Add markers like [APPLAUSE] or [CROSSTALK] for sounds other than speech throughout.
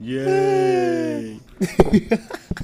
Yay! [LAUGHS] [LAUGHS]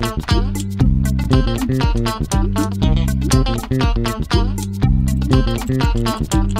Thank you.